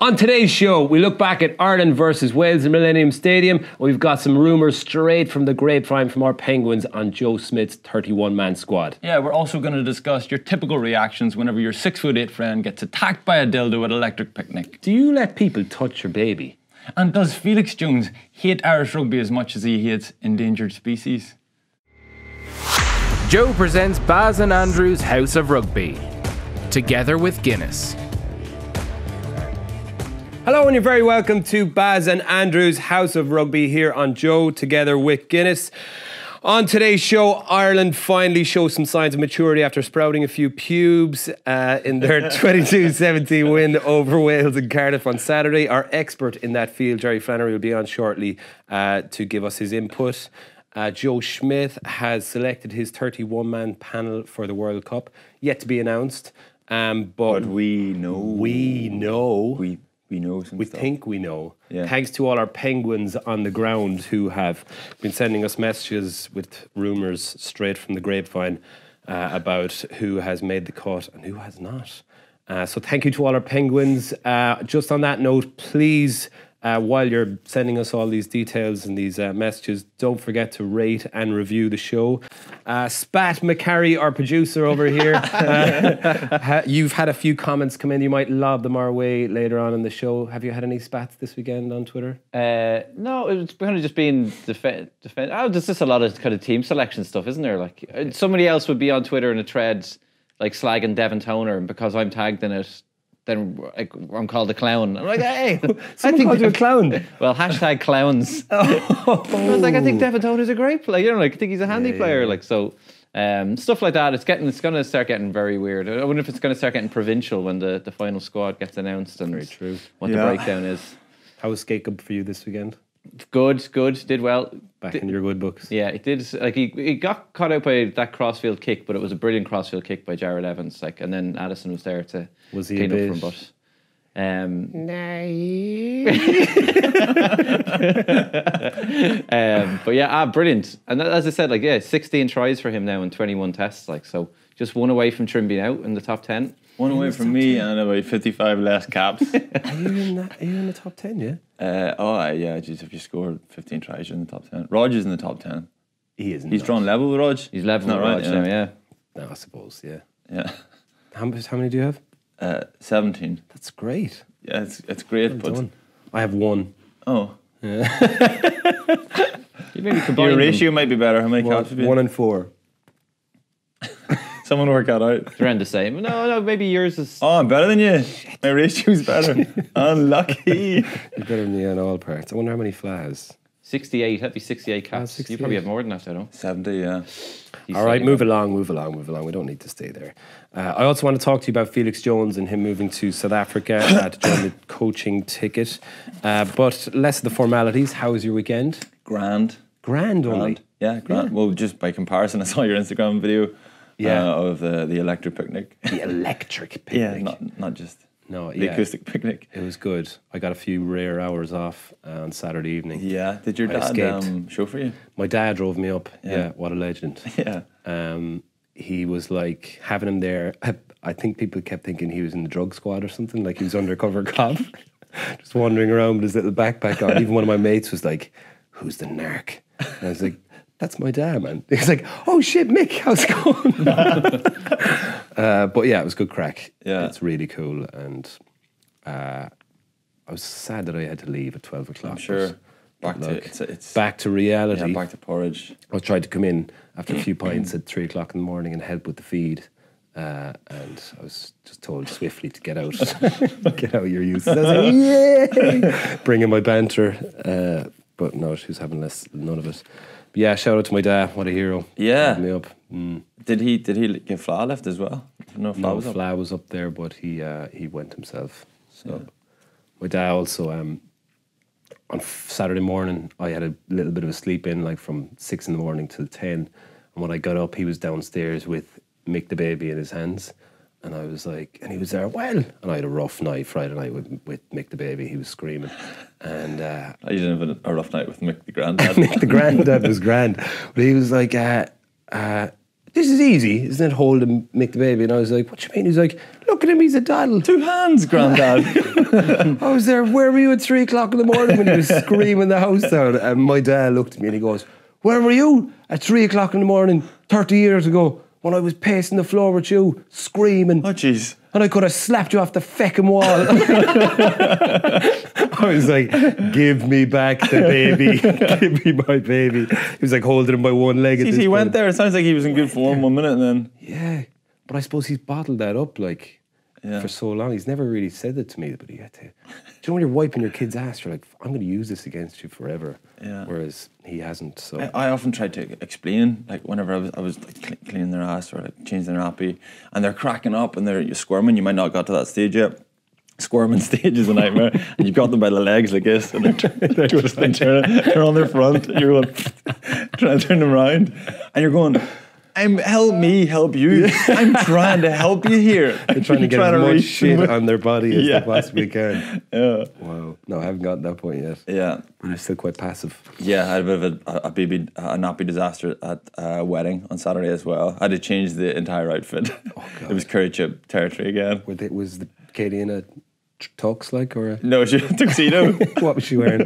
On today's show, we look back at Ireland versus Wales in Millennium Stadium. We've got some rumours straight from the grapevine from our Penguins on Joe Schmidt's 31 man squad. Yeah, we're also going to discuss your typical reactions whenever your six foot eight friend gets attacked by a dildo at electric picnic. Do you let people touch your baby? And does Felix Jones hate Irish rugby as much as he hates endangered species? Joe presents Baz and Andrew's House of Rugby, together with Guinness. Hello, and you're very welcome to Baz and Andrew's House of Rugby here on Joe, together with Guinness. On today's show, Ireland finally show some signs of maturity after sprouting a few pubes uh, in their 22 17 win over Wales in Cardiff on Saturday. Our expert in that field, Jerry Flannery, will be on shortly uh, to give us his input. Uh, Joe Schmidt has selected his 31 man panel for the World Cup, yet to be announced. Um, but, But we know. we know We we know some we stuff. think we know. Yeah. Thanks to all our penguins on the ground who have been sending us messages with rumours straight from the grapevine uh, about who has made the cut and who has not. Uh, so thank you to all our penguins. Uh, just on that note, please. Uh, while you're sending us all these details and these uh, messages, don't forget to rate and review the show. Uh, Spat McCarry, our producer over here, uh, ha- you've had a few comments come in. You might lob them our way later on in the show. Have you had any spats this weekend on Twitter? Uh, no, it's kind of just been defend. Defend. Oh, there's just a lot of kind of team selection stuff, isn't there? Like uh, somebody else would be on Twitter in a thread, like slagging Devin Toner, and because I'm tagged in it, then like, I'm called a clown. I'm like, hey, I think called you a clown. Well, hashtag clowns. I was like, I think Devin Toner's a great player. You know, like I think he's a handy player. Like so. Um, stuff like that. It's getting. It's going to start getting very weird. I wonder if it's going to start getting provincial when the, the final squad gets announced and Very true. what Yeah. the breakdown is. How was Skate Cup for you this weekend? Good, good, did well. Back Did- in your good books. Yeah, it did. Like he, he got caught out by that crossfield kick, but it was a brilliant crossfield kick by Jarrod Evans. Like, and then Addison was there to Was he a clean bit- up from. But um, um, but yeah, ah, brilliant. And as I said, like yeah, sixteen tries for him now in twenty one tests. Like so, just one away from Trim being out in the top ten. One away from me and about 55 less caps. Are you in that? Are you in the top ten? Yeah. uh, oh, yeah, geez, if you scored 15 tries, you're in the top 10. Roger's in the top 10. He isn't. He's not. drawn level with Rog. He's level with right, Rog yeah. now. Yeah, No, I suppose. Yeah. Yeah. How, much- how many do you have? Uh, 17. That's great. Yeah, it's, it's great, Well but. done. I have one. Oh. you maybe combine Your them. ratio might be better. How many One, caps have you? one and four. Someone work that out. around the same. No, no, maybe yours is. Oh, I'm better than you. My ratio's better. Unlucky. You're better than me in all parts. I wonder how many flies. 68, that'd be 68 caps. 68. You probably have more than that, I don't. 70, yeah. He's All right, slightly move along, move along, move along. We don't need to stay there. Uh, I also want to talk to you about Felix Jones and him moving to South Africa uh, to join the coaching ticket. Uh, but less of the formalities. How was your weekend? Grand. Grand only. Grand. Yeah, grand. Well, just by comparison, I saw your Instagram video Yeah. uh, of the, the electric picnic. The electric picnic. Yeah, not, not just no, the yeah. acoustic picnic. It was good. I got a few rare hours off uh, on Saturday evening. Yeah. Did your I dad um, show for you? My dad drove me up. Yeah, Yeah. what a legend. Yeah. um, he was like having him there. I, I think people kept thinking he was in the drug squad or something, like he was undercover cop, just wandering around with his little backpack on. Even one of my mates was like, "Who's the narc?" And I was like, "That's my dad, man." He's like, "Oh shit, Mick, how's it going?" Uh, but yeah, it was good crack. Yeah. it's really cool, and uh, I was sad that I had to leave at twelve o'clock. I'm sure. Back to it's, it's back to reality. yeah, back to porridge. I tried to come in after a few pints at three o'clock in the morning and help with the feed. Uh, and I was just told swiftly to get out, get out your uses. I was like, yay! Bringing my banter. Uh, but no, she was having less, none of it. But yeah, shout out to my dad. What a hero. Yeah. Me up. Mm. Did he did he get Fla left as well? No, Fla No, was up. Was up there, but he uh, he went himself. So my dad also um, on Saturday morning I had a little bit of a sleep in, like from six in the morning till ten. And when I got up, he was downstairs with Mick the baby in his hands. And I was like, and he was there, well, and I had a rough night Friday night with, with Mick the baby. He was screaming. And uh, Oh, you didn't have a rough night with Mick the granddad. Mick the granddad was grand. But he was like, uh, uh, this is easy, isn't it? Hold and make the baby. And I was like, what do you mean? He's like, look at him, he's a daddle. Two hands, granddad. I was there, where were you at three o'clock in the morning when he was screaming the house down? And my dad looked at me and he goes, Where were you at three o'clock in the morning 30 years ago when I was pacing the floor with you, screaming? oh, jeez. And I could have slapped you off the feckin' wall. I was like, give me back the baby. give me my baby. He was like holding him by one leg. at Jeez, this he went there. It sounds like he was in good form one minute and then. Yeah. But I suppose he's bottled that up like Yeah. for so long. He's never really said that to me, but he had to. Do you know when you're wiping your kid's ass, you're like, I'm going to use this against you forever. Yeah. Whereas he hasn't. So I, I often tried to explain, like whenever I was, I was like cle- cleaning their ass or like changing their nappy, and they're cracking up and they're you're squirming. You might not got to that stage yet. Squirming stage is a nightmare, and you've got them by the legs like this, and they're, they're just like turning, they're on their front. And you're going trying to turn them around, and you're going. I'm help me help you. I'm trying to help you here. they're trying to get Trying as much reach shit on their body as Yeah. they possibly can. Yeah, Wow. No, I haven't gotten that point yet. yeah. I'm still quite passive. Yeah, I had a bit of a, a baby, a nappy disaster at a wedding on Saturday as well. I had to change the entire outfit. Oh, God. it was curry chip territory again. Were they, was the Katie in a tux like or a, No, she tuxedo. what was she wearing?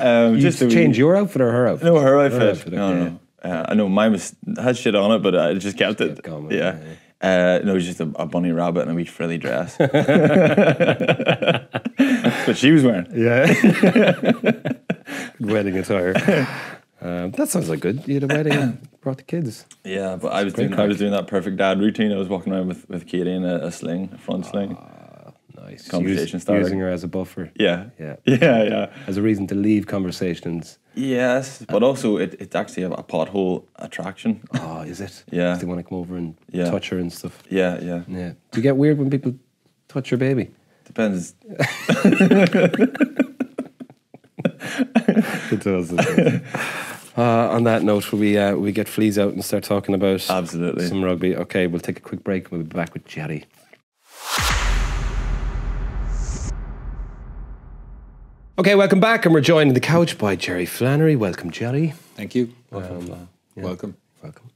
um, you just just change wee- your outfit or her outfit? No, her outfit. outfit, no, okay. no. Uh, I know mine was had shit on it, but I just kept it. kept going with it, yeah. Uh, no, it was just a, a bunny rabbit and a wee frilly dress. That's what she was wearing. Yeah. wedding attire. Um, that sounds like good. You had a wedding and brought the kids. Yeah, but I was doing I was doing that perfect dad routine. I was walking around with, with Katie in a, a sling, a front sling. Nice. Conversation Use- starter. Using her as a buffer. yeah, Yeah. yeah, yeah. As a reason to leave conversations. Yes, but also it, it's actually a, a pothole attraction. Oh, is it? Yeah. They want to come over and Yeah. touch her and stuff. Yeah, yeah. Yeah. Do you get weird when people touch your baby? Depends. It does. It does. uh, on that note, will we, uh, will we get fleas out and start talking about Absolutely. some rugby? Okay, we'll take a quick break. We'll be back with Jerry. Okay, welcome back, and we're joined on the couch by Jerry Flannery. Welcome, Jerry. Thank you. Um, yeah. Welcome. Welcome.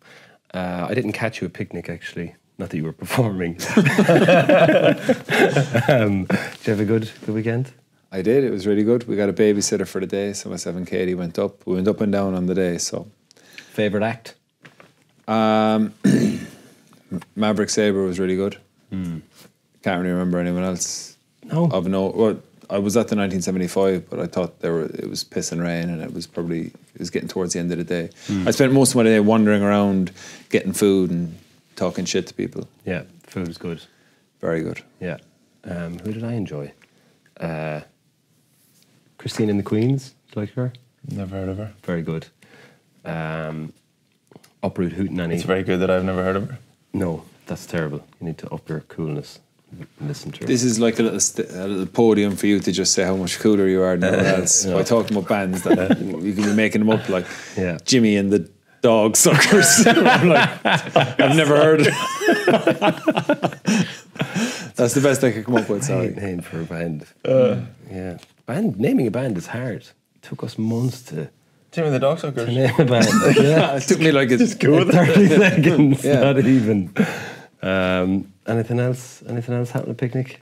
Uh, I didn't catch you at picnic actually. Not that you were performing. um, did you have a good good weekend? I did. It was really good. We got a babysitter for the day, so myself and Katie went up. We went up and down on the day. So Favorite act? um, Maverick Sabre was really good. Can't really remember anyone else. No. Of no. Well, I was at the 1975, but I thought there were it was piss and rain, and it was probably it was getting towards the end of the day. I spent most of my day wandering around, getting food and talking shit to people. Yeah, food was good. Very good. Yeah. Um, who did I enjoy? Uh, Christine and the Queens. Do you like her? Never heard of her. Very good. Um, Uproot Hootenanny. It's very good that I've never heard of her. no, that's terrible. You need to up your coolness. And Listen to. This is like a little, st- a little podium for you to just say how much cooler you are than everyone else Yeah. by talking about bands that you can be making them up like Yeah. Jimmy and the Dog Suckers. I'm like, I've never heard it. That's the best I could come up with. Great Sorry. name for a band. Uh. yeah, band naming a band is hard. It took us months to, Jimmy the Dog Suckers. to name a band. yeah, It took me like a, thirty seconds. Yeah. Not even. Um, anything else? Anything else happen at picnic?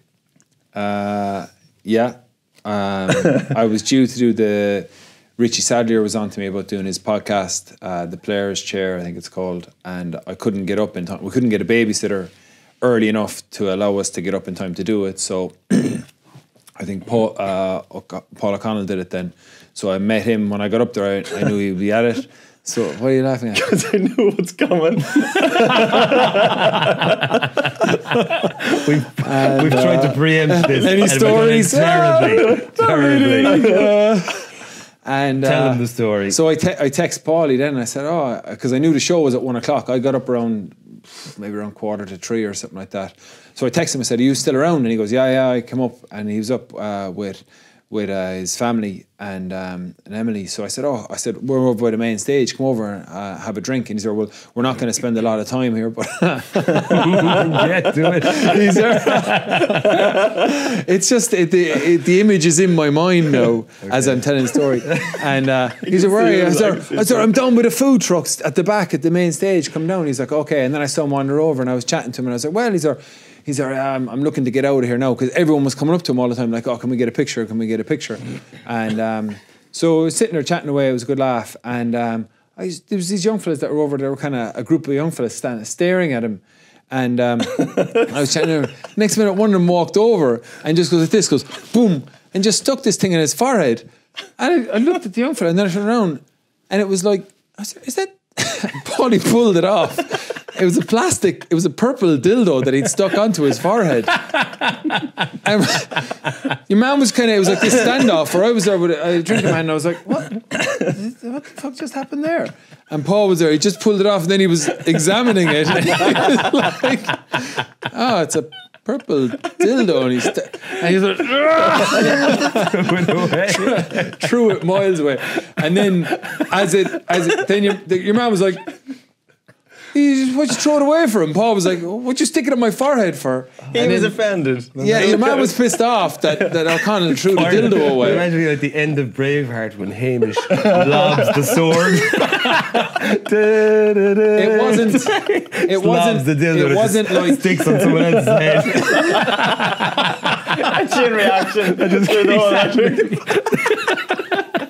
Uh, yeah. Um, I was due to do the. Richie Sadlier was on to me about doing his podcast, uh, The Player's Chair, I think it's called, and I couldn't get up in time. We couldn't get a babysitter early enough to allow us to get up in time to do it. So I think Paul, uh, Paul O'Connell did it then. So I met him when I got up there. I, I knew he'd be at it. So what are you laughing at? Because I know what's coming. We've, we've tried to preempt this. Any and we've done it stories? Terribly. terribly. And Tell uh, him the story. So I, te- I text Paulie then and I said, oh, because I knew the show was at one o'clock. I got up around maybe around quarter to three or something like that. So I texted him. I said, "Are you still around?" And he goes, "Yeah, yeah." I come up and he was up uh, with with uh, his family and um, and Emily. So I said, "Oh, I said we're over by the main stage. Come over and uh, have a drink." And he said, "Well, we're not going to spend a lot of time here, but yeah, do it. there." it's just it, the it, the image is in my mind now as I'm telling the story. And uh, he said, "Where are you?" I said, I said, "I'm down with the food trucks at the back at the main stage. Come down." He's like, "Okay." And then I saw him wander over, and I was chatting to him, and I was like, "Well, he's there." He's there. Um, I'm looking to get out of here now because everyone was coming up to him all the time, like, "Oh, can we get a picture? Can we get a picture?" And um, so I was sitting there chatting away. It was a good laugh, and um, I was, there was these young fellas that were over there, were kind of a group of young fellas standing, staring at him. And um, I was chatting to him. Next minute, one of them walked over and just goes like this, goes boom, and just stuck this thing in his forehead. And I, I looked at the young fella, and then I turned around, and it was like, I said, "Is that?" Paulie pulled it off. It was a plastic. It was a purple dildo that he'd stuck onto his forehead. And your man was kind of. It was like this standoff where I was there with a, drinking man, and I was like, "What? What the fuck just happened there?" And Paul was there. He just pulled it off, and then he was examining it. And he was like, "Oh, it's a." Purple dildo, and he's st- and he's like, threw it miles away. And then as it as it then your the, your man was like, "You just- What'd you throw it away for him? Paul was like, What'd you stick it on my forehead for? He And was then- offended. Yeah, your man was pissed off that, that O'Connell threw the dildo away. Imagine like the end of Braveheart when Hamish lobs the sword. It wasn't it wasn't the dildo. it wasn't like sticks on someone else's head. Chain reaction. Just through the whole action.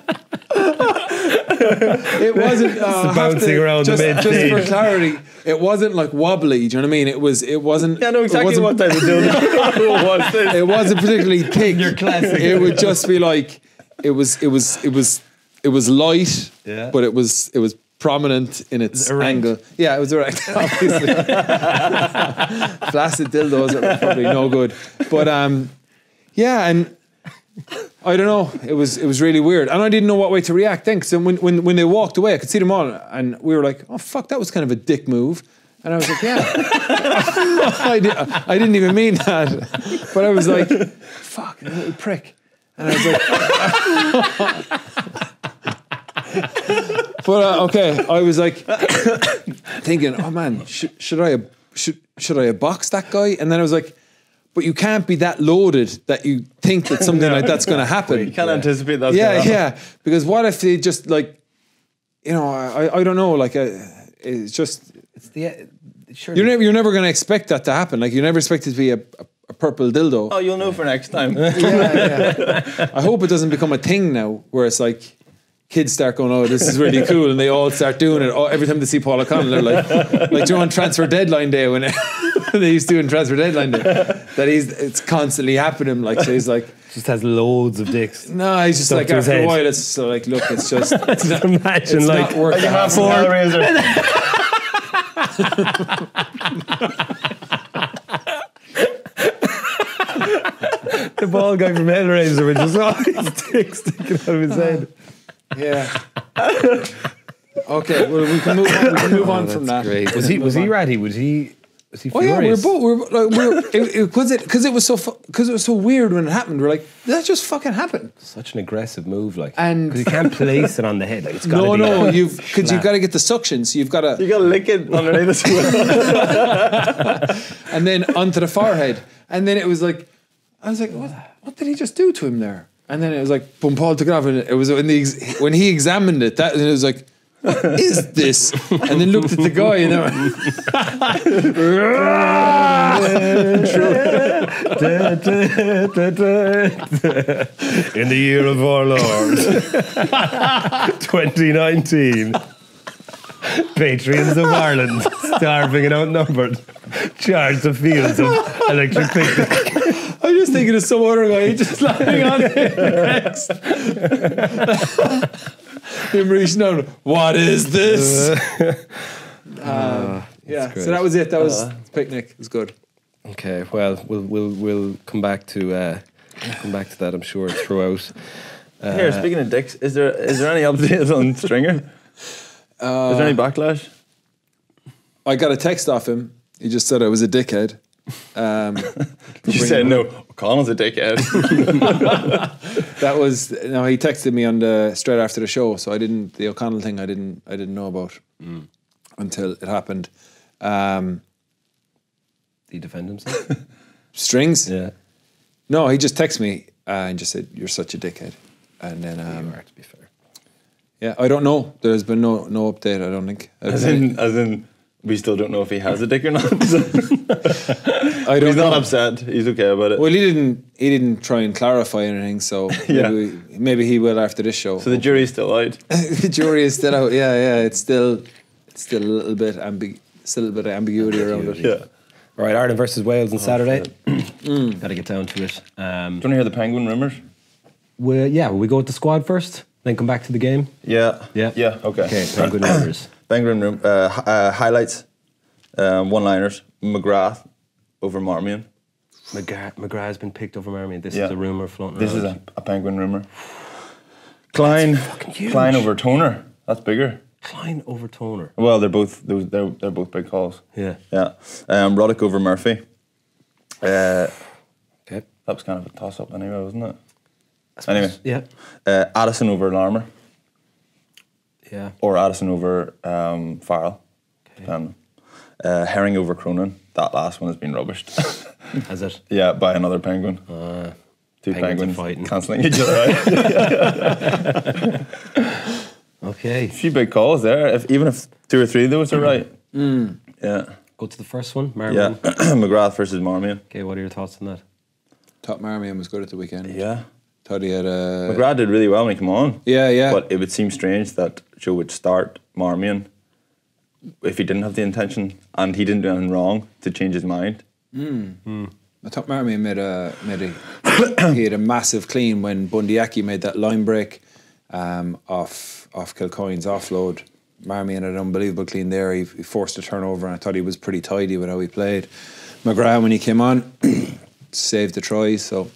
it wasn't uh, I have bouncing around the just, just for clarity, it wasn't like wobbly, do you know what I mean? It was it wasn't I know it exactly wasn't- what type of dildo was this. it wasn't particularly thick. Your classic. It would just be like it was. It was. It was. It was light, Yeah. but it was. It was prominent in its erect? angle. Yeah, it was erect. Obviously, flaccid dildos are probably no good. But um, yeah, and I don't know. It was. It was really weird, and I didn't know what way to react. Then, because when when when they walked away, I could see them all, and we were like, "Oh fuck, that was kind of a dick move." And I was like, "Yeah." I, did, I didn't even mean that, but I was like, "Fuck, little prick," and I was like, "But uh, okay," I was like thinking, "Oh man, should, should I should should I box that guy?" And then I was like, "But you can't be that loaded that you think that something like that's going to happen." You can't anticipate that. yeah, yeah. Because what if they just like, you know, I I don't know, like uh it's just It's the sure. you're never you're never going to expect that to happen. Like you never expect it to be a, a, a purple dildo. Oh, you'll know for next time. Yeah, yeah. I hope it doesn't become a thing now, where it's like kids start going, "Oh, this is really cool," and they all start doing it. Oh, every time they see Paul O'Connell, they're like, like you're on transfer deadline day when they used to do in transfer deadline day. That he's it's constantly happening. Like so he's like, just has loads of dicks. no, he's just like to his after a while, it's so like, look, it's just it's not, Imagine it's like not worth You it. have some Hellraiser. the ball guy from Hellraiser with just all his dicks sticking out of his head. Yeah. Okay, well we can move on, we can move on from that. Was he was he ratty? Was he was he Oh yeah, we were furious? both. We were, like, we were, it, it, cause it because it was so because it was so weird when it happened. We're like, that just fucking happened. Such an aggressive move, like, And- because you can't place it on the head. Like, it's gotta No, be no, like you've because you've flat. got to get the suction. So you've got to You gotta lick it underneath the and then onto the forehead, and then it was like, I was like, what? What did he just do to him there? And then it was like, boom, Paul took it off, and it was when the when he examined it, that and it was like. What is this? And then looked at the guy and then in the year of our Lord 2019. Patriots of Ireland, starving and outnumbered, charge the fields of electric picnic. I'm just thinking of some other guy just lying on it next. Him reaching down. What is this? Um, yeah. So that was it. That was picnic. It was good. Okay, well, we'll we'll we'll come back to uh, come back to that. I'm sure throughout. Here, speaking of dicks, is there is there any updates on Stringer? is there any backlash? I got a text off him. He just said I was a dickhead. Um, You said no. O'Connell's a dickhead. that was no. He texted me on the straight after the show, so I didn't the O'Connell thing. I didn't I didn't know about until it happened. Um, Did he defend himself? strings. yeah. No, he just texted me uh, and just said, "You're such a dickhead." And then, um, You are, to be fair. yeah, I don't know. There's been no no update. I don't think. as in, as in, we still don't know if he has a dick or not. I don't He's not know. upset. He's okay about it. Well, he didn't. He didn't try and clarify anything. So Yeah. maybe, maybe he will after this show. so the jury's still out. the jury is still out. Yeah, yeah. It's still, it's still a little bit ambi- still a little bit of ambiguity around it. Yeah. All right, Ireland versus Wales on Saturday. Mm. Got to get down to it. Um, Do you want to hear the penguin rumours? well, yeah, will we go with the squad first, then come back to the game? Yeah. Yeah. Yeah. Okay. Okay, penguin numbers. Penguin room. Uh, uh, highlights. Um, one-liners. McGrath over Marmion. McGrath, McGrath has been picked over Marmion. This Yeah. is a rumor floating This is a, a penguin rumor. Kleyn. Kleyn over Toner. That's bigger. Kleyn over Toner. Well, they're both those. They're, they're both big calls. Yeah. Yeah. Um, Ruddock over Murphy. Uh, Okay. that was kind of a toss-up anyway, wasn't it? Anyway, Yeah. uh, Addison over Larmour Yeah. or Addison over um, Farrell. depending. Uh, Herring over Cronin. That last one has been rubbished. Has it? yeah, by another penguin. Uh, Two penguins are penguins fighting. cancelling each other out. okay. A few big calls there. If even if two or three of those are right. Yeah. Go to the first one, Marmion. Yeah. McGrath versus Marmion. Okay, what are your thoughts on that? Top Marmion was good at the weekend. Yeah. Thought he had a. McGrath did really well when he came on. Yeah, yeah. But it would seem strange that Joe would start Marmion if he didn't have the intention and he didn't do anything wrong to change his mind. I thought Marmion made a made a he had a massive clean when Bundee Aki made that line break um, off off Kilcoyne's offload. Marmion had an unbelievable clean there. He, he forced a turnover, and I thought he was pretty tidy with how he played. McGrath when he came on saved the try. So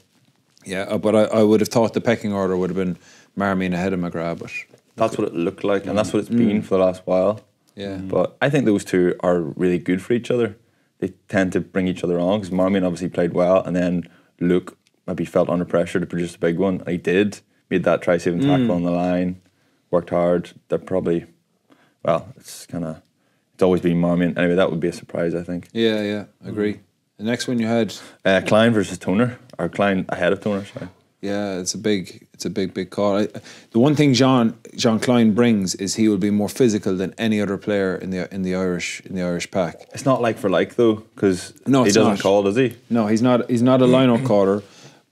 yeah, uh, but I, I would have thought the pecking order would have been Marmion ahead of McGrath. But That's what it looked like, and that's what it's mm. been for the last while. Yeah. Mm. But I think those two are really good for each other. They tend to bring each other on because Marmion obviously played well, and then Luke maybe felt under pressure to produce a big one. And he did. Made that try saving mm. tackle on the line. Worked hard. They're probably, well, it's kind of, it's always been Marmion. Anyway, that would be a surprise, I think. yeah, yeah, agree. The next one you had Uh, Kleyn versus Toner, or Kleyn ahead of Toner, sorry. Yeah, it's a big, it's a big, big call. I, the one thing John John Kleyn brings is he will be more physical than any other player in the in the Irish in the Irish pack. It's not like for like though, because No, he doesn't not. call, does he? No, he's not. He's not a line-up caller.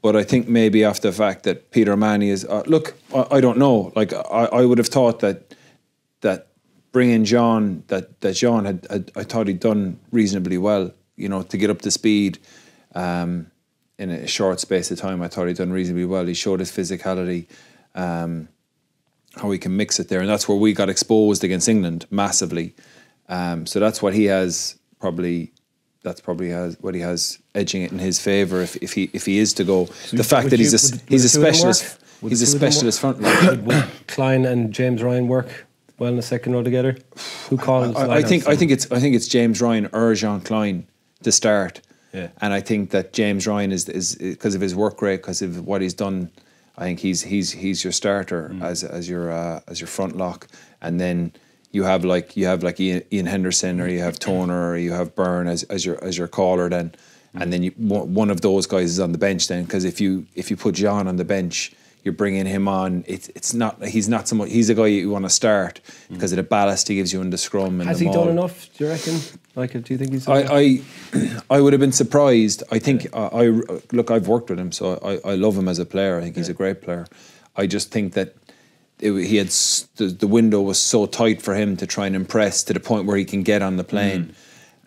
But I think maybe after the fact that Peter Manny is uh, look, I, I don't know. Like I, I would have thought that that bringing John that that John had, had I thought he'd done reasonably well. You know, to get up to speed. Um, in a short space of time, I thought he'd done reasonably well. He showed his physicality, um, how he can mix it there, and that's where we got exposed against England massively. Um, so that's what he has probably. That's probably has what he has edging it in his favour if, if he if he is to go. the fact that he's a would- he's would a the two of them work? specialist. He's a two of them specialist front line. Kleyn and James Ryan work well in the second row together? Who calls? I, I think I think it's I think it's James Ryan or Jean Kleyn to start. Yeah. And I think that James Ryan is is because of his work rate, because of what he's done. I think he's he's he's your starter Mm. as as your uh, as your front lock, and then you have like you have like Ian, Ian Henderson or you have Toner or you have Beirne as, as your as your caller then, Mm. and then you one one of those guys is on the bench then because if you if you put John on the bench. You're bringing him on. It's it's not. He's not so much. He's a guy you want to start because of the ballast he gives you in the scrum. And Mm. Has the he done enough? Do you reckon? Like, do you think he's? I, I, I would have been surprised. I think uh, I look. I've worked with him, so I, I love him as a player. I think he's a great player. I just think that it, he had the, the window was so tight for him to try and impress to the point where he can get on the plane.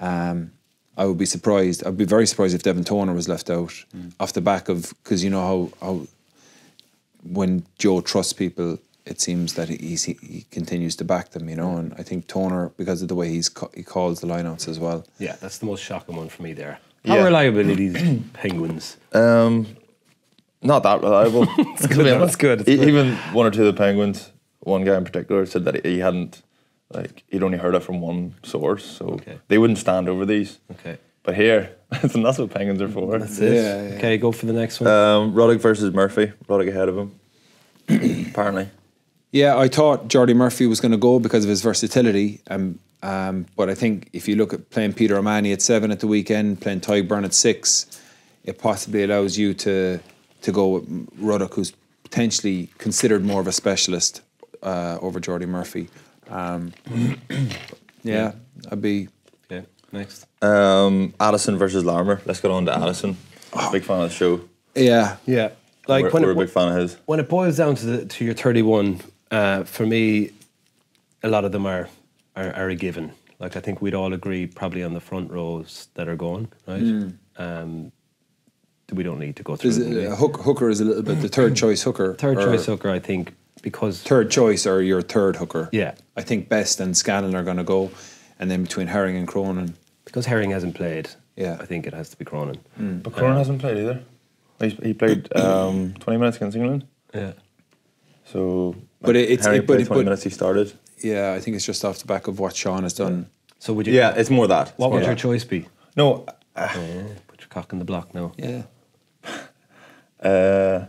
Um, I would be surprised. I'd be very surprised if Devin Toner was left out off the back of because you know how how when Joe trusts people, it seems that he, he's, he continues to back them. You know, and I think Toner because of the way he's ca- he calls the lineouts as well. yeah, that's the most shocking one for me there. How Yeah. reliable are these penguins? Um, not that reliable. that's good, that's good, it's good. Even one or two of the penguins, one guy in particular, said that he hadn't, like, he'd only heard it from one source, so Okay. they wouldn't stand over these. Okay. But here, that's what penguins are for. That's it. Yeah, yeah. Okay, go for the next one. Um, Ruddock versus Murphy. Ruddock ahead of him. Apparently. Yeah, I thought Jordi Murphy was going to go because of his versatility. Um, um, but I think if you look at playing Peter O'Mahony at seven at the weekend, playing Tadhg Beirne at six, it possibly allows you to to go with Ruddock, who's potentially considered more of a specialist uh, over Jordi Murphy. Um, yeah, I'd be. Okay, next. Um, Addison versus Larmour. Let's get on to Addison. Big fan of the show. Yeah, Yeah, like we're, when we're it, a big fan of his. when it boils down to the, to your 31, uh, for me, a lot of them are, are are a given. Like I think we'd all agree probably on the front rows that are going right. Um, we don't need to go through. Is it, uh, Hook, Hooker is a little bit the third choice hooker. Third or choice hooker, I think, because Third choice or your third hooker. Yeah. I think Best and Scannell are going to go, and then between Herring and Cronin. because Herring hasn't played. Yeah. I think it has to be Cronin. But Cronin hasn't played either. He's, he played um, 20 minutes against England. Yeah. So, But it- it's- Harry it- but played 20 but- minutes. He started. Yeah, I think it's just off the back of what Sean has done. So would you? Yeah, it's more that. What more would your choice be? No, uh, Oh, put your cock in the block now. Yeah. uh,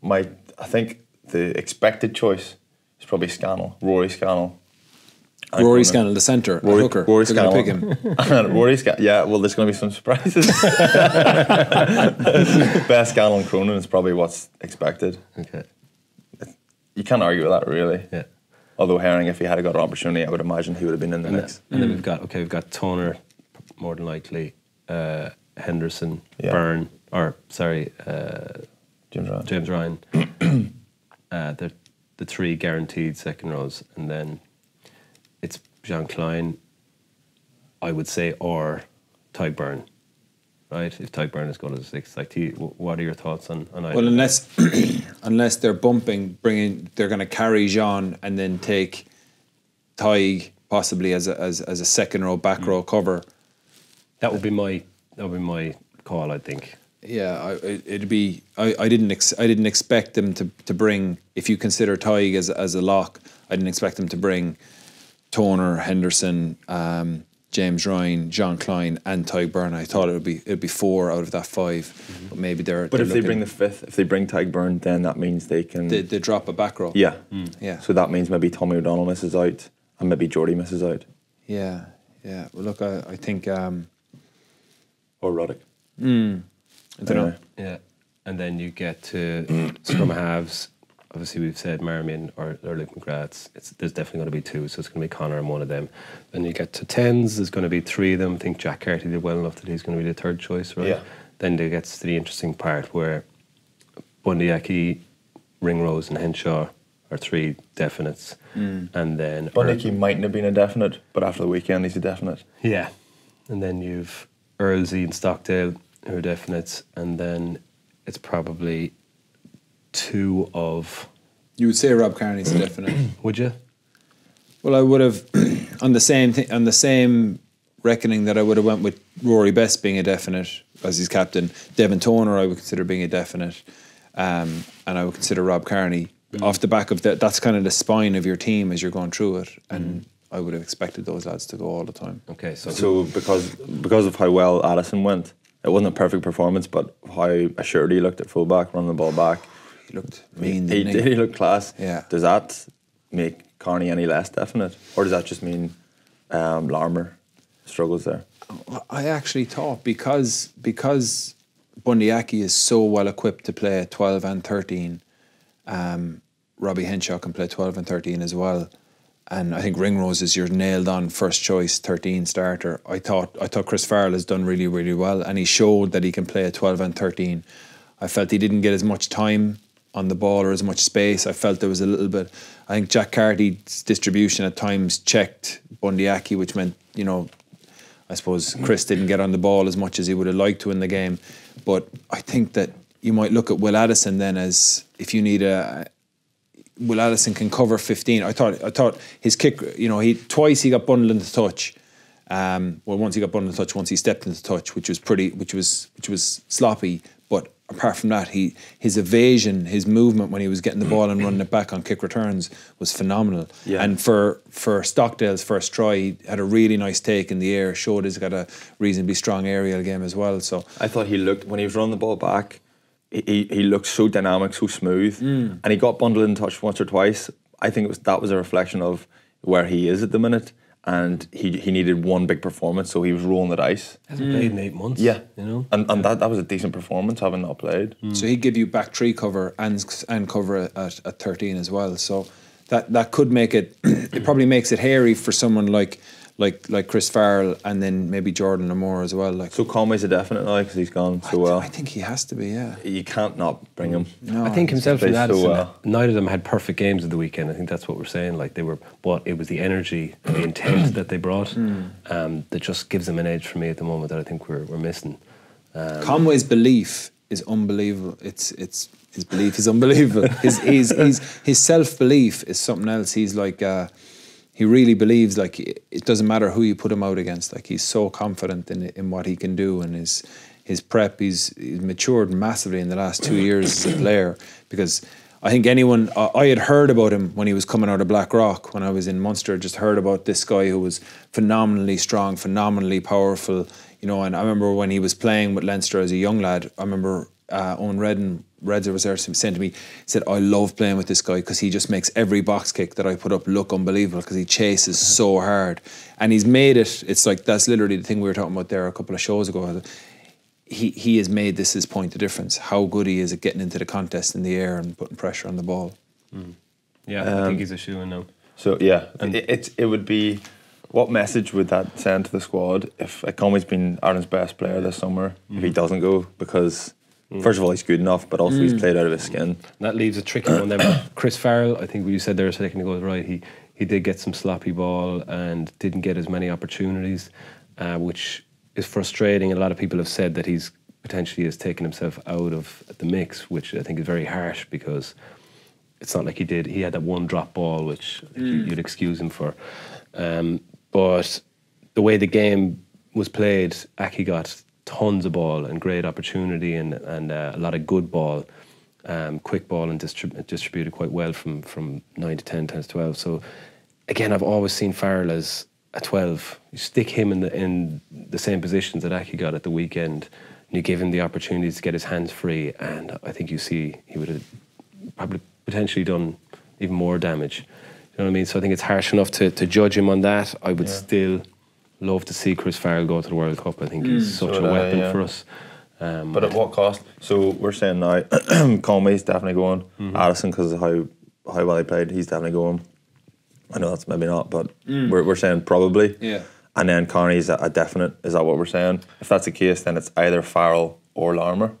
my I think the expected choice is probably Scannell, Rory Scannell. And Rory Cronin. Scannell, the centre, Rory, hooker. Rory They're going to Scannell. pick him. And Rory Scannell. Yeah, well, there's going to be some surprises. Best Scannell and Cronin is probably what's expected. Okay. You can't argue with that, really. Yeah. Although Herring, if he had got an opportunity, I would imagine he would have been in the And, mix. then, and then we've got okay, we've got Toner, more than likely, uh, Henderson, Yeah. Beirne, or sorry, uh, James Ryan. James Ryan. uh, the the three guaranteed second rows, and then it's Jean Kleyn. I would say or Tadhg Beirne, right? If Tadhg Beirne is going to the sixth, like, you, what are your thoughts on on? Well, unless unless they're bumping, bringing, they're going to carry Jean and then take Tadhg possibly as a, as, as a second row, back mm. row cover. that would be my that would be my call. I think. Yeah, I, it, it'd be. I, I didn't. Ex, I didn't expect them to, to bring. If you consider Tadhg as as a lock, I didn't expect them to bring Toner, Henderson, um, James Ryan, John Kleyn, and Tadhg Beirne. I thought it would be it'd be four out of that 5 But maybe they're. But they're if they bring the fifth, if they bring Tadhg Beirne, then that means they can. they, they drop a back row. yeah. Yeah. So that means maybe Tommy O'Donnell misses out and maybe Jordi misses out. Yeah, yeah. Well, look, I, I think um, Or Ruddock. I don't know. Yeah, and then you get to scrum halves. Obviously, we've said Marmion or, or Luke McGrath's. It's, there's definitely going to be two, so it's going to be Conor and one of them. Then you get to tens. There's going to be three of them. I think Jack Carty did well enough that he's going to be the third choice, right? Yeah. Then it gets to the interesting part where Bundee Aki, Ringrose, and Henshaw are three definites, mm. and then Bundee Aki mightn't have been a definite, but after the weekend, he's a definite. yeah, and then you've Earlsey and Stockdale who are definites, and then it's probably two of. You would say Rob Kearney's a definite. Would you? Well, I would have on the same thing on the same reckoning that I would have went with Rory Best being a definite as his captain. Devin Toner I would consider being a definite, um, and I would consider Rob Kearney off the back of that. That's kind of the spine of your team as you're going through it, and I would have expected those lads to go all the time. Okay, so, So because because of how well Addison went, it wasn't a perfect performance, but how assured he looked at fullback, running the ball back. He looked mean. He didn't did. He looked class. Yeah. Does that make Kearney any less definite, or does that just mean um, Larmour struggles there? I actually thought because because Bundee Aki is so well equipped to play at 12 and 13, um, Robbie Henshaw can play 12 and 13 as well. And I think Ringrose is your nailed on first choice 13 starter. I thought I thought Chris Farrell has done really, really well and he showed that he can play at 12 and 13. I felt he didn't get as much time on the ball or as much space. I felt there was a little bit I think Jack Carty's distribution at times checked Bundee Aki, which meant, you know, I suppose Chris didn't get on the ball as much as he would have liked to in the game. But I think that you might look at Will Addison then as if you need a Will Addison can cover 15. I thought I thought his kick, you know, he twice he got bundled into touch. Um, well, once he got bundled into touch, once he stepped into touch, which was pretty, which was which was sloppy. Apart from that, he his evasion, his movement when he was getting the ball and running it back on kick returns was phenomenal. Yeah. And for for Stockdale's first try, he had a really nice take in the air. Showed he's got a reasonably strong aerial game as well. So I thought he looked when he was running the ball back. He, he, he looked so dynamic, so smooth, Mm. and he got bundled in touch once or twice. I think it was that was a reflection of where he is at the minute, and he he needed one big performance, so he was rolling the dice. Hasn't played in eight months. Yeah, you know. and and that, that was a decent performance, having not played. Mm. So he'd give you back three cover and and cover at, at 13 as well. So that that could make it. it probably makes it hairy for someone like like like Chris Farrell and then maybe Jordan Lamore as well. Like So Conway's a definite now because he's gone I, so well. I think he has to be. Yeah. you can't not bring him. No, I think himself played and so well. neither of them had perfect games of the weekend. I think that's what we're saying. Like they were, but it was the energy, the intent that they brought um, that just gives them an edge for me at the moment that I think we're, we're missing. Conway's belief is unbelievable. It's it's his belief is unbelievable. his his his, his self belief is something else. He's like uh, he really believes like it doesn't matter who you put him out against. Like he's so confident in in what he can do and his his prep. He's, he's matured massively in the last two years as a player because. I think anyone I I had heard about him when he was coming out of Blackrock when I was in Munster. Just heard about this guy who was phenomenally strong, phenomenally powerful. You know, and I remember when he was playing with Leinster as a young lad. I remember uh, Eoin Reddan, Redzer was there saying to me, he said, "I love playing with this guy because he just makes every box kick that I put up look unbelievable because he chases so mm-hmm. hard, and he's made it. It's like that's literally the thing we were talking about there a couple of shows ago." he he has made this his point of difference. How good he is at getting into the contest in the air and putting pressure on the ball. Mm. Yeah, I um, think he's a shoe in now. So yeah, it, it it would be. What message would that send to the squad if Conway's been Ireland's best player this summer? If he mm-hmm. doesn't go, because first of all he's good enough, but also he's played out of his skin. And that leaves a tricky one then. Chris Farrell, I think what you said there a second ago is right. He he did get some sloppy ball and didn't get as many opportunities, uh, which is frustrating. A lot of people have said that he's potentially has taken himself out of the mix, which I think is very harsh because it's not like he did. He had that one drop ball, which you- you'd excuse him for. Um, but the way the game was played, Aki got tons of ball and great opportunity and and uh, a lot of good ball, um, quick ball and distrib- distributed quite well from from nine to 10, 10 to twelve. So again, I've always seen Farrell as a twelve. You stick him in the in the same positions that Aki got at the weekend, and you give him the opportunity to get his hands free, and I think you see he would have probably potentially done even more damage. You know what I mean? So I think it's harsh enough to, to judge him on that. I would still love to see Chris Farrell go to the World Cup. I think he's such So a I, weapon yeah. for us. Um, But at what cost? So we're saying now, Conway's definitely going. Addison, because of how how well he played, he's definitely going. I know that's maybe not, but we're we're saying probably. Yeah. And then Kearney's a, a definite. Is that what we're saying? If that's the case, then it's either Farrell or Larmour,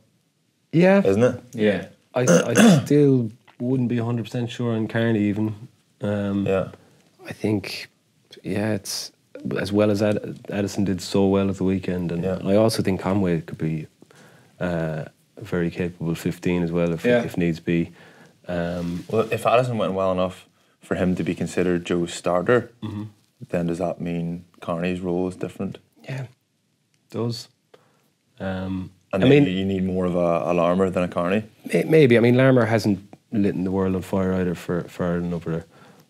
yeah, isn't it? Yeah. I, I still wouldn't be 100% sure on Kearney even. Um, Yeah. I think, yeah, it's as well as Ad- Addison did so well at the weekend, and Yeah. I also think Conway could be uh, a very capable 15 as well if, Yeah. if needs be. Um, Well, if Addison went well enough for him to be considered Joe's starter, then does that mean Kearney's role is different? yeah, does. Um, And I mean, you, need more of a, a Larmour than a Kearney. Maybe. I mean, Larmour hasn't lit in the world on fire either for, for Ireland over the,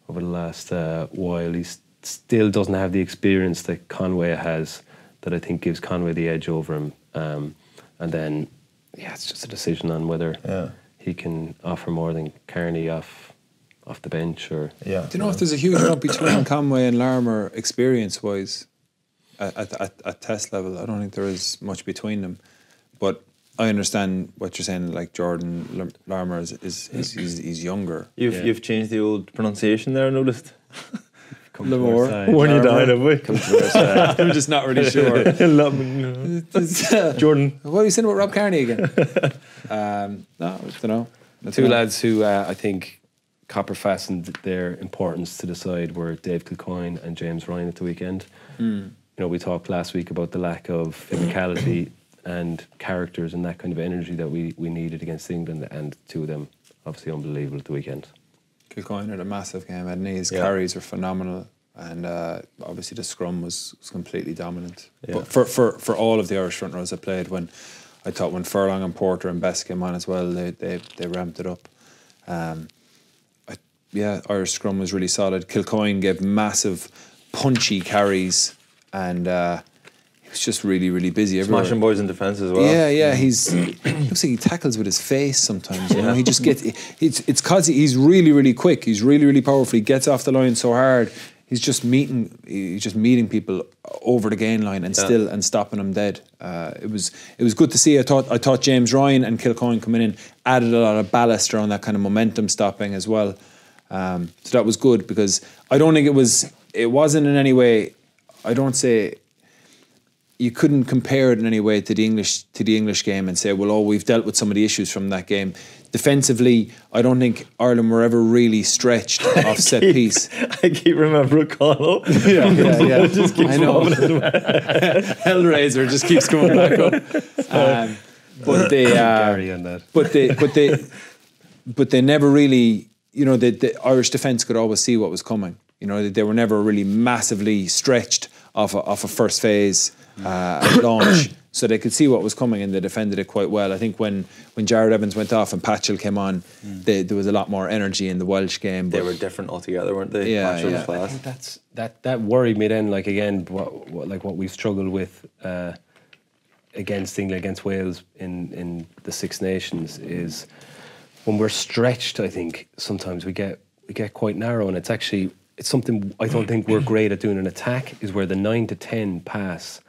over the last uh, while. He s- still doesn't have the experience that Conway has that I think gives Conway the edge over him. Um, and then, yeah, it's just a decision on whether Yeah. he can offer more than Kearney off off the bench or. Yeah. Do you know if there's a huge gap between Conway and Larmour experience wise at, at, at, at test level? I don't think there is much between them. But I understand what you're saying, like Jordan Lam- Larmour is, is, is he's, he's younger. You've Yeah. you've changed the old pronunciation there. I noticed. come to our Lamore. side. Worn you Larmour. down, have we? I'm just not really sure. Jordan. What are you saying about Rob Kearney again? um, no, I don't know. I Two don't lads who uh, I think copper fastened their importance to the side were Dave Kilcoyne and James Ryan at the weekend. You know, we talked last week about the lack of physicality and characters and that kind of energy that we, we needed against England, and two of them obviously unbelievable at the weekend. Kilcoyne had a massive game, hadn't he? His Yeah. carries were phenomenal, and uh, obviously the scrum was, was completely dominant. Yeah. But for, for, for all of the Irish front rows that played, when I thought when Furlong and Porter and Best came on as well, they they, they ramped it up. Um, I, yeah, Irish scrum was really solid. Kilcoyne gave massive, punchy carries, and uh, he was just really really busy. everywhere. Smashing boys in defence as well. Yeah, yeah. He's looks like he tackles with his face sometimes. You know, he just gets. It's it's cause he's really really quick. He's really really powerful. He gets off the line so hard. He's just meeting. He's just meeting people over the gain line and Yeah. still and stopping them dead. Uh, it was it was good to see. I thought I thought James Ryan and Kilcoyne coming in added a lot of ballast around that kind of momentum stopping as well. Um, so that was good because I don't think it was. It wasn't in any way. I don't say you couldn't compare it in any way to the English to the English game and say, well, oh, we've dealt with some of the issues from that game. Defensively, I don't think Ireland were ever really stretched off set piece. I keep remembering O'Connell. Yeah, yeah, yeah. I know. Hellraiser just keeps coming back up. Um, but they, uh, Gary on that. but they, but they, but they never really, you know, the, the Irish defence could always see what was coming. You know, they, they were never really massively stretched off a, off a first phase uh, at launch, so they could see what was coming and they defended it quite well. I think when when Jarrod Evans went off and Patchell came on, they, there was a lot more energy in the Welsh game. They were different altogether, weren't they? Yeah, Patchell was yeah. I think that's that that worried me then. Like again, what, what like what we've struggled with uh, against England, against Wales in in the Six Nations is when we're stretched. I think sometimes we get we get quite narrow, and it's actually it's something I don't think we're great at doing. An attack is where the nine to ten pass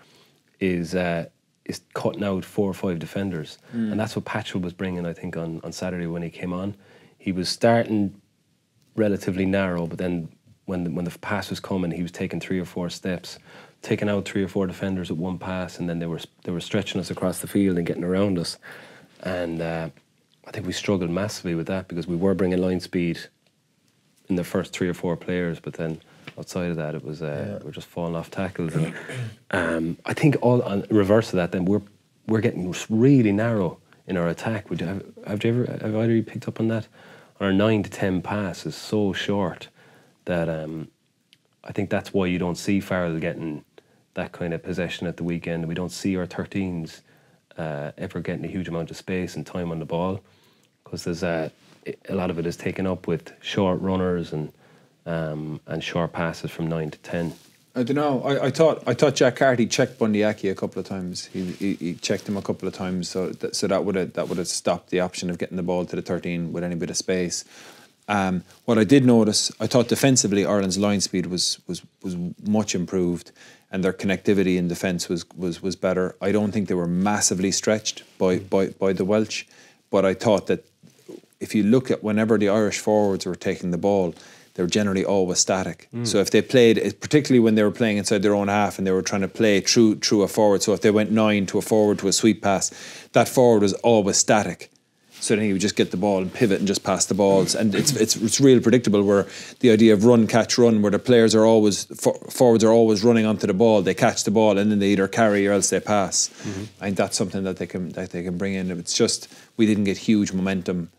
is. Uh, is cutting out four or five defenders, and that's what Patchell was bringing. I think on, on Saturday when he came on, he was starting relatively narrow, but then when the, when the pass was coming, he was taking three or four steps, taking out three or four defenders at one pass, and then they were they were stretching us across the field and getting around us, and uh, I think we struggled massively with that because we were bringing line speed in the first three or four players, but then outside of that, it was uh, we're just falling off tackles. And, um, I think all on reverse of that, then we're we're getting really narrow in our attack. Would you have, have you ever have either of you picked up on that? Our nine to ten pass is so short that um, I think that's why you don't see Farrell getting that kind of possession at the weekend. We don't see our 13s uh, ever getting a huge amount of space and time on the ball because there's a, a lot of it is taken up with short runners and um, and short passes from nine to ten. I don't know. I, I thought I thought Jack Carty checked Bundee Aki a couple of times. He, he, he checked him a couple of times, so that, so that would have that would have stopped the option of getting the ball to the thirteen with any bit of space. Um, what I did notice, I thought defensively Ireland's line speed was was was much improved, and their connectivity in defence was was was better. I don't think they were massively stretched by by by the Welsh, but I thought that if you look at whenever the Irish forwards were taking the ball, they were generally always static. Mm. So if they played, particularly when they were playing inside their own half and they were trying to play through through a forward, so if they went nine to a forward to a sweep pass, that forward was always static. So then he would just get the ball and pivot and just pass the balls, and it's it's it's real predictable. Where the idea of run catch run, where the players are always for, forwards are always running onto the ball, they catch the ball and then they either carry or else they pass. Mm-hmm. I think that's something that they can that they can bring in. It's just we didn't get huge momentum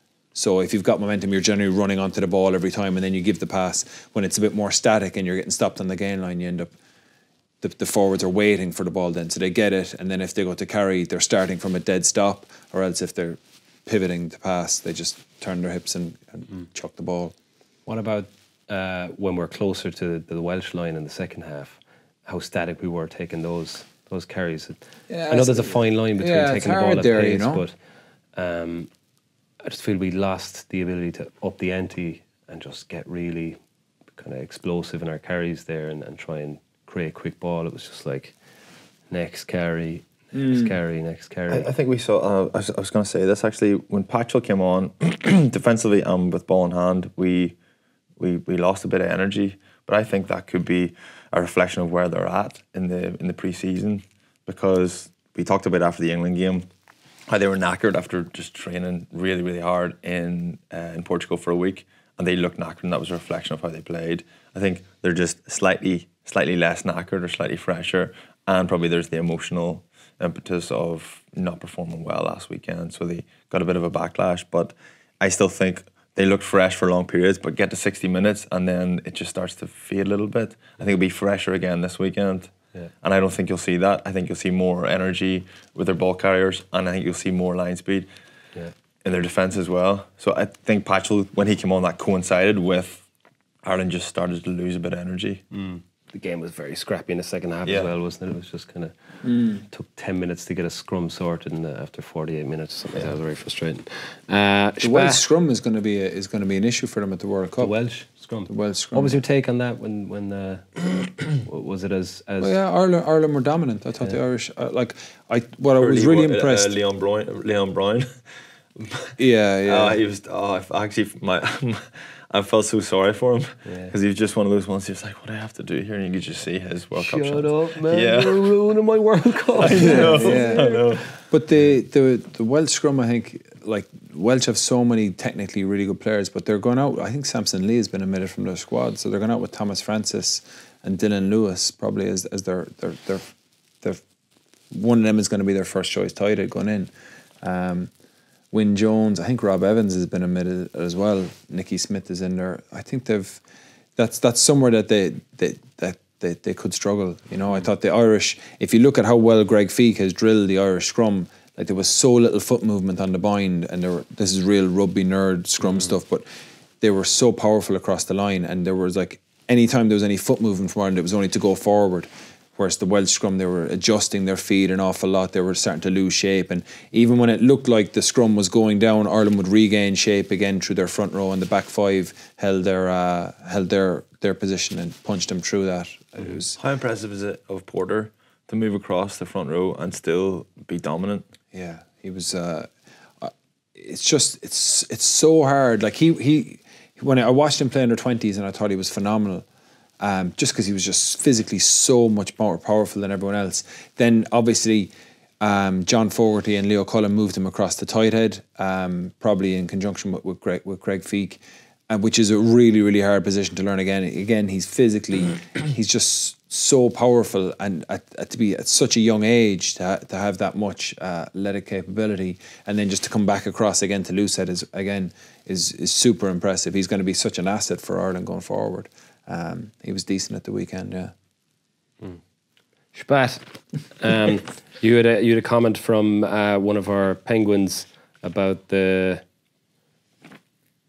so if you've got momentum, you're generally running onto the ball every time, and then you give the pass. When it's a bit more static and you're getting stopped on the gain line, you end up the, the forwards are waiting for the ball then, so they get it, and then if they go to carry, they're starting from a dead stop, or else if they're pivoting to pass, they just turn their hips and, and chuck the ball. What about uh, when we're closer to the Welsh line in the second half? How static we were taking those those carries. Yeah, I know there's a fine line between yeah, taking the ball at there, pace, you know. but um, I just feel we lost the ability to up the ante and just get really kind of explosive in our carries there and, and try and create a quick ball. It was just like next carry, next carry, next carry. I, I think we saw. Uh, I was, I was going to say this actually. When Patchell came on, defensively and with ball in hand, we we we lost a bit of energy. But I think that could be a reflection of where they're at in the in the preseason, because we talked about after the England game how they were knackered after just training really really hard in uh, in Portugal for a week, and they looked knackered, and that was a reflection of how they played. I think they're just slightly slightly less knackered or slightly fresher, and probably there's the emotional impetus of not performing well last weekend, so they got a bit of a backlash. But I still think they looked fresh for long periods, but get to 60 minutes and then it just starts to fade a little bit. I think it'll be fresher again this weekend. Yeah. And I don't think you'll see that. I think you'll see more energy with their ball carriers, and I think you'll see more line speed Yeah. in their defence as well. So I think Patchell, when he came on, that coincided with Ireland just started to lose a bit of energy. Mm. The game was very scrappy in the second half Yeah. as well, wasn't it? It was just kind of took ten minutes to get a scrum sorted, and uh, after forty-eight minutes, or something like that was very frustrating. Uh, The Welsh scrum is going to be a, is going to be an issue for them at the World the Cup. Welsh scrum. The Welsh scrum. What was your take on that? When when uh, was it as as Well, yeah, Ireland, Ireland were dominant. I thought the Irish, uh, like, I what I was really uh, impressed. Leon Brown. Leon Brown. yeah, yeah. Uh, he was. Oh, I actually, my, I felt so sorry for him Yeah. because he was just one of those ones. He was like, "What do I have to do here?" And you could just see his World Cup Shut shots. up, man! Yeah. You're ruining my World Cup. I know, yeah. But the, the the Welsh scrum, I think, like Welsh have so many technically really good players, but they're going out. I think Samson Lee has been omitted from their squad, so they're going out with Thomas Francis and Dillon Lewis probably as as their their their, their one of them is going to be their first choice tight end going in. Um, Wyn Jones, I think Rob Evans has been omitted as well. Nicky Smith is in there. I think they've that's that's somewhere that they, they that they, they could struggle. You know, I thought the Irish. If you look at how well Greg Feek has drilled the Irish scrum, like there was so little foot movement on the bind, and there were, this is real rugby nerd scrum mm-hmm. stuff, but they were so powerful across the line, and there was like any time there was any foot movement from Ireland, it was only to go forward. Whereas the Welsh scrum, they were adjusting their feet an awful lot. They were starting to lose shape, and even when it looked like the scrum was going down, Ireland would regain shape again through their front row, and the back five held their uh, held their their position and punched them through that. It was How impressive is it of Porter to move across the front row and still be dominant? Yeah, he was. Uh, uh, it's just it's it's so hard. Like he he when I watched him play in the twenties, and I thought he was phenomenal. Um, just because he was just physically so much more powerful than everyone else. Then obviously. Um, John Fogarty and Leo Cullen moved him across the tight head, um, probably in conjunction with, with Greg with Craig Feek, uh, which is a really really hard position to learn. Again, again, he's physically, he's just so powerful, and at, at to be at such a young age to, ha- to have that much uh, athletic capability, and then just to come back across again to Loosehead is again is is super impressive. He's going to be such an asset for Ireland going forward. Um, he was decent at the weekend, yeah. Spat. Um, you had a you had a comment from uh, one of our penguins about the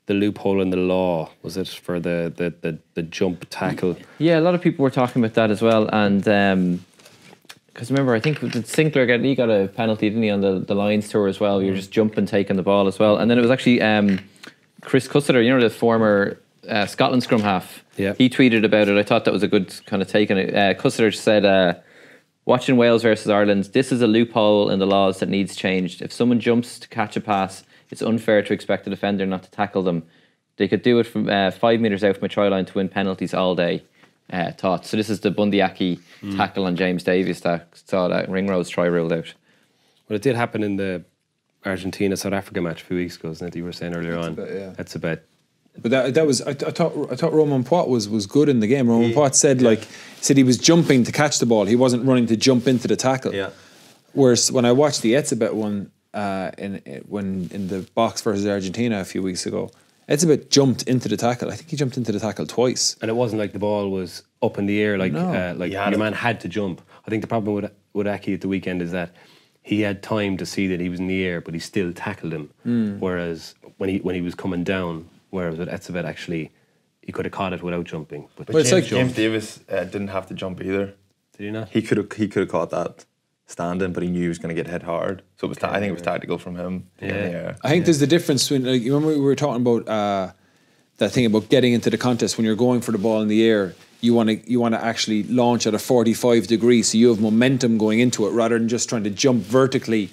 the loophole in the law. Was it for the the, the, the jump tackle? Yeah, a lot of people were talking about that as well, and because remember, I think Sinclair get he got a penalty, didn't he, on the, the Lions tour as well? You're just jumping, taking the ball as well, and then it was actually um, Chris Cusiter, you know, the former uh, Scotland scrum half. Yeah. he tweeted about it. I thought that was a good kind of take on it. Uh, Cusiter said. Uh, Watching Wales versus Ireland, this is a loophole in the laws that needs changed. If someone jumps to catch a pass, it's unfair to expect the defender not to tackle them. They could do it from uh, five metres out from a try line to win penalties all day. Uh, thought so. This is the Bundee Aki tackle on James Davies that saw that Ringrose try ruled out. Well, it did happen in the Argentina South Africa match a few weeks ago, isn't it? You were saying earlier on. bit, yeah. That's about But that that was I, I thought I thought Romain Poite was was good in the game. Romain Poite said like said he was jumping to catch the ball. He wasn't running to jump into the tackle. Yeah. Whereas when I watched the Etzebeth one uh, in when in the Boks versus Argentina a few weeks ago, Etzebeth jumped into the tackle. I think he jumped into the tackle twice. and it wasn't like the ball was up in the air like No. uh, like He had your man had to jump. I think the problem with with Aki at the weekend is that he had time to see that he was in the air, but he still tackled him. Hmm. Whereas when he when he was coming down, whereas with Etzebeth actually he could have caught it without jumping. But Well, it's James, like- James Davies uh, didn't have to jump either. did he not? He could have he could have caught that standing, but he knew he was going to get hit hard. So it was ta- I think it was tactical from him. to get in the Yeah. I think there's the difference between like you remember we were talking about uh, that thing about getting into the contest when you're going for the ball in the air. You want to you want to actually launch at a 45 degree, so you have momentum going into it rather than just trying to jump vertically.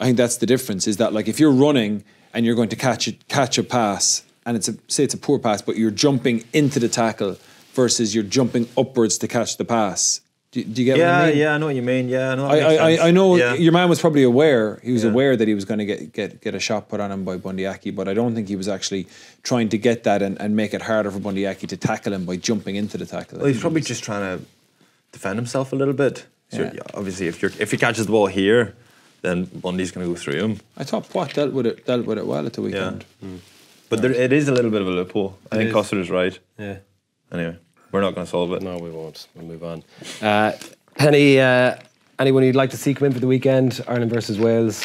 I think that's the difference. Is that like if you're running and you're going to catch a, catch a pass and it's a say it's a poor pass, but you're jumping into the tackle versus you're jumping upwards to catch the pass. Do, do you get what Yeah, I mean? yeah, I know what you mean. Yeah, I know. I, I. I- I know Yeah. your man was probably aware. He was Yeah. aware that he was going to get, get get a shot put on him by Bundee Aki, but I don't think he was actually trying to get that and, and make it harder for Bundee Aki to tackle him by jumping into the tackle. Well, he's probably just trying to defend himself a little bit. So Yeah. obviously, if you're if he catches the ball here, then Bundee's going to go through him. I thought Poite dealt with it dealt with it well at the Yeah, weekend. but there, it is a little bit of a loophole. I It think is. Is right. Yeah. Anyway, We're not going to solve it. No, we won't. We'll move on. Uh, any uh, anyone you'd like to see come in for the weekend? Ireland versus Wales.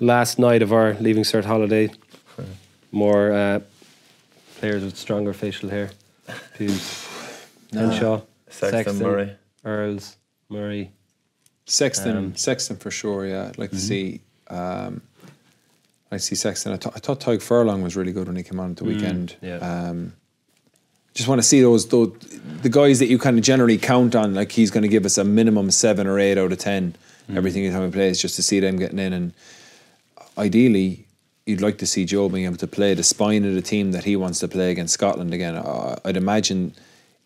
Last night of our leaving cert holiday. More uh, players with stronger facial hair. Hughes, Henshaw, Sexton, Murray. Earls, Murray. Sexton, Um, Sexton for sure. Yeah, I'd like Mm-hmm. to see. Um, I see Sexton. I, thought I thought Tadhg Furlong was really good when he came on at the weekend. Mm, yeah. Um, just want to see those, those the guys that you kind of generally count on. Like he's going to give us a minimum seven or eight out of ten Mm. every time he plays, just to see them getting in. And ideally, you'd like to see Joe being able to play the spine of the team that he wants to play against Scotland again. Uh, I'd imagine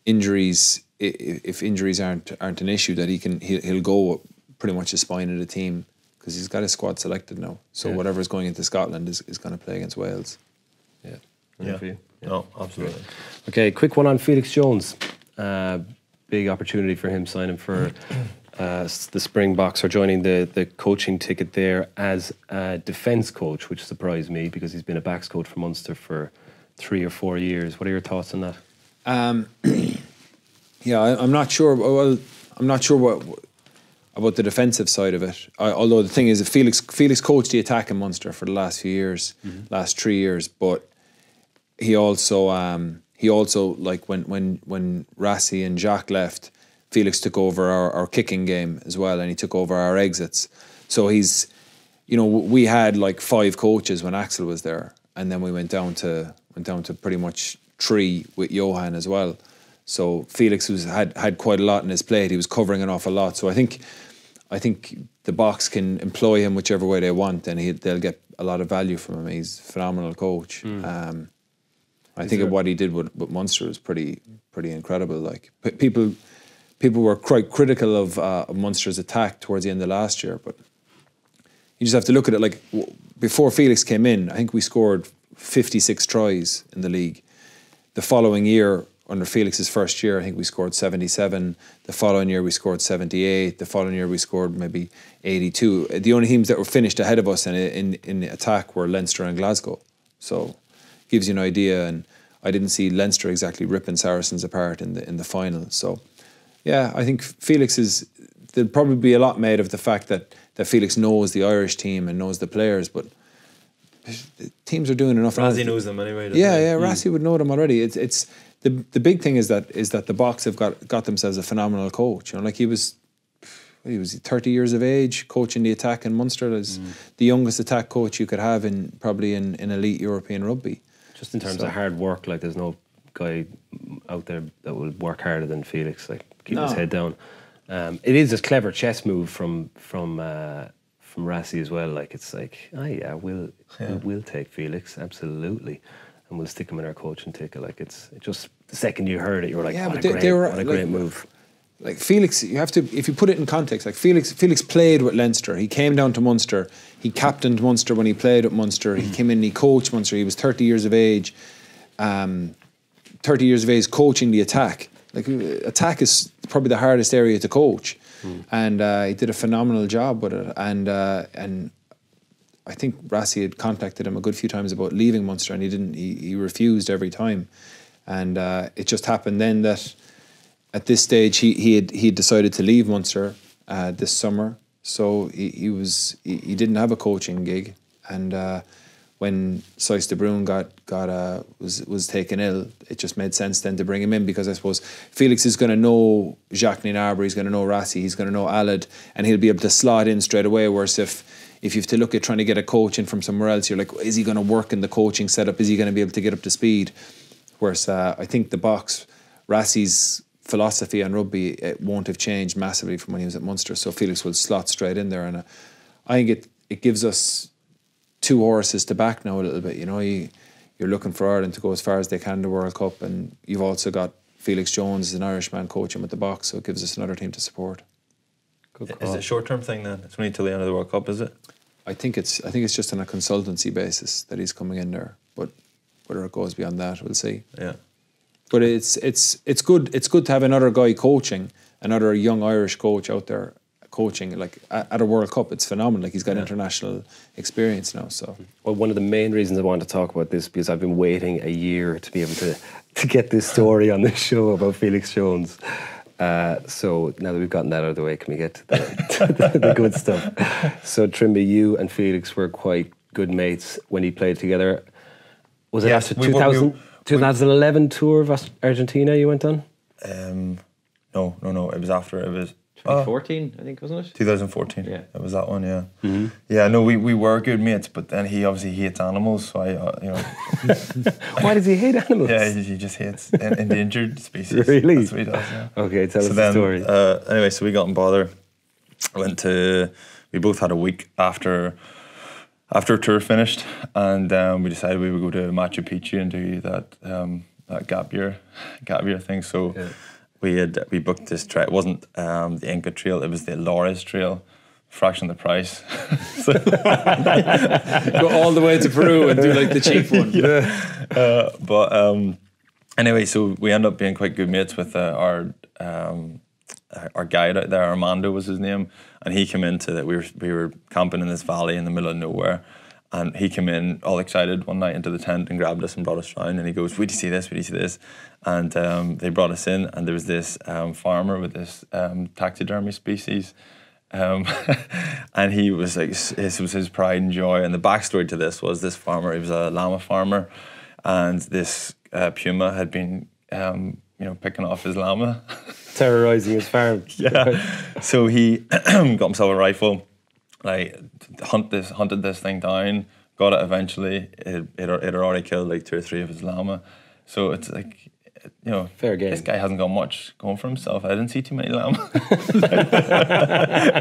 injuries, if injuries aren't aren't an issue, that he can he'll, he'll go pretty much the spine of the team because he's got his squad selected now. So Yeah. whatever's going into Scotland is, is going to play against Wales. Yeah. Yeah. For you? No, absolutely. Okay, quick one on Felix Jones. Uh, big opportunity for him signing for uh, the Springboks or joining the, the coaching ticket there as a defence coach, which surprised me because he's been a backs coach for Munster for three or four years. What are your thoughts on that? Yeah, I, I'm not sure. Well, I'm not sure what about the defensive side of it. I, although the thing is, that Felix Felix coached the attack in Munster for the last few years, last three years, but he also um, he also like when when when Rassie and Jacques left, Felix took over our, our kicking game as well, and he took over our exits. So he's, you know, we had like five coaches when Axel was there, and then we went down to went down to pretty much three with Johan as well. So Felix was had had quite a lot in his plate. He was covering an awful lot. So I think, I think the Boks can employ him whichever way they want, and he, they'll get a lot of value from him. He's a phenomenal coach. Um, I think what he did with, with Munster was pretty pretty incredible. Like p- people, people were quite critical of, uh, of Munster's attack towards the end of last year, but you just have to look at it like w- before Felix came in. I think we scored fifty six tries in the league. The following year, under Felix's first year, I think we scored seventy seven. The following year, we scored seventy eight. The following year, we scored maybe eighty two. The only teams that were finished ahead of us in in in attack were Leinster and Glasgow. So gives you an idea. And I didn't see Leinster exactly ripping Saracens apart in the in the final. So yeah, I think Felix is there'll probably be a lot made of the fact that that Felix knows the Irish team and knows the players, but teams are doing enough. Rassie knows them anyway. doesn't Yeah, he? yeah, Rassie would know them already. It's it's the the big thing is that is that the Boks have got got themselves a phenomenal coach. You know, like he was he was 30 years of age coaching the attack in Munster as the youngest attack coach you could have in probably in, in elite European rugby. Just in terms So- of hard work, like there's no guy out there that will work harder than Felix, like keep his head down. Um, it is a clever chess move from from uh, from Rassie as well. Like it's like, oh yeah, we'll we'll, we'll take Felix absolutely, and we'll stick him in our coaching ticket. Like it's just the second you heard it, you were like, Yeah, what, but a they- great, they were, what a like- great move. like Felix, you have to if you put it in context. Like Felix, Felix played with Leinster. He came down to Munster. He captained Munster when he played at Munster. He came in. He coached Munster. He was thirty years of age. Um, thirty years of age, coaching the attack. Like uh, attack is probably the hardest area to coach, and uh, he did a phenomenal job with it. And uh, and I think Rassie had contacted him a good few times about leaving Munster, and he didn't. He, he refused every time, and uh, it just happened then that at this stage he he had he had decided to leave Munster uh, this summer. So he, he was he, he didn't have a coaching gig, and uh, when Swys de Bruin got got uh, was was taken ill, it just made sense then to bring him in because I suppose Felix is going to know Jacques Nienaber, he's going to know Rassie, he's going to know Aled, and he'll be able to slot in straight away. Whereas if if you have to look at trying to get a coach in from somewhere else, you're like, is he going to work in the coaching setup? Is he going to be able to get up to speed? Whereas uh, I think the Boks, Rassie's philosophy on rugby it won't have changed massively from when he was at Munster. So Felix will slot straight in there, and uh, I think it it gives us two horses to back now a little bit. You know, you, you're looking for Ireland to go as far as they can in the World Cup, and you've also got Felix Jones as an Irishman coaching with the Boks, so it gives us another team to support. Good Is it a short term thing then? It's only till the end of the World Cup, is it? I think it's I think it's just on a consultancy basis that he's coming in there, but whether it goes beyond that, we'll see. Yeah. But it's it's it's good it's good to have another guy coaching, another young Irish coach out there, coaching like at, at a World Cup. It's phenomenal. Like he's got international experience now. So Well, one of the main reasons I want to talk about this because I've been waiting a year to be able to to get this story on the show about Felix Jones. Uh, so now that we've gotten that out of the way, can we get to the, to the, the good stuff? So Trimby, you and Felix were quite good mates when he played together. Was it Yes, after we were- 2000, we- 2011 tour of Argentina you went on? Um, no, no, no. It was after. It was uh, 2014, I think, wasn't it? 2014. Yeah. it was that one. Yeah, yeah. No, we, we were good mates, but then he obviously hates animals, so I, uh, you know, Why does he hate animals? yeah, he, he just hates en- endangered species. Really? That's what he does. Yeah. Okay, tell so us then, the story. Uh, anyway, so we got in bother. Went to. We both had a week after. After tour finished, and um, we decided we would go to Machu Picchu and do that um, that gap year, gap year thing. So we had we booked this trail. It wasn't um, the Inca Trail; it was the Lares Trail, fraction of the price. so, go all the way to Peru and do like the cheap one. uh, but um, anyway, so we end up being quite good mates with uh, our um, our guide out there. Armando was his name, and he came into that. We were we were camping in this valley in the middle of nowhere. And he came in all excited one night into the tent and grabbed us and brought us round. And he goes, "Wait, do you see this? Do you see this?" And um, they brought us in, and there was this um, farmer with this um, taxidermy species, um, and he was like, this was his pride and joy. And the backstory to this was this farmer, he was a llama farmer, and this uh, puma had been, um, you know, picking off his llama. Terrorizing his farm. yeah. So he got himself a rifle, like hunt this, hunted this thing down, got it eventually. It, it, it had already killed like two or three of his llama. So it's like, you know, Fair game. This guy hasn't got much going for himself. I didn't see too many llama.